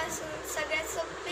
passando sagrado sobre